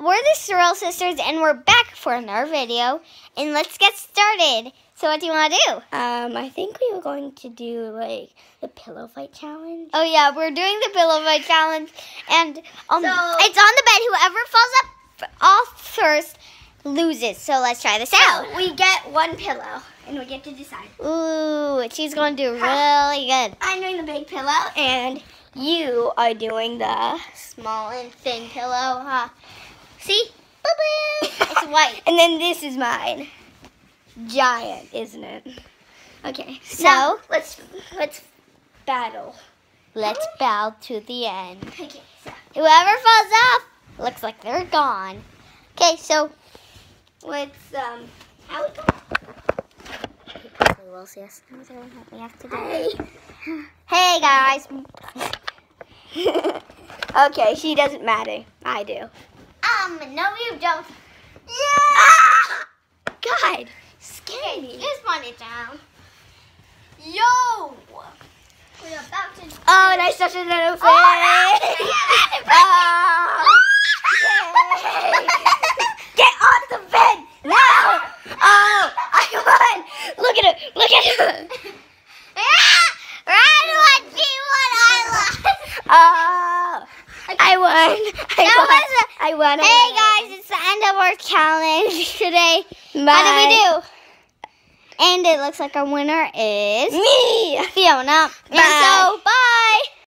we're the Swirl Sisters, and we're back for another video. And let's get started. So, what do you want to do? Um, I think we were going to do like the pillow fight challenge. Oh yeah, we're doing the pillow fight challenge, and um, So- it's on the bed. Whoever falls up off first loses. So let's try this out. So we get one pillow, and we get to decide. Ooh, she's gonna do really good. I'm doing the big pillow, and you are doing the. Small and thin pillow, huh? See, boo boo. It's white. And then this is mine. Giant, isn't it? Okay. So- now, let's let's battle. Let's bow to the end. Okay. So Whoever falls off looks like they're gone. Okay, so let's um. How we go? we'll. We have to Hey. Hey guys. okay, she doesn't matter. I do. Um, no, you don't. Ah! God, scary. me. Just put it down. Yo! We're about to. Oh, and I stepped in the face. Oh. Get on the bed now. Oh, I won. Look at it. Look at it. Run, what she won, I lost. Oh, I. That won. was a- I won. Hey won. guys, it's the end of our challenge today. Bye. How did we do? And it looks like our winner is Me. Fiona. And so, bye.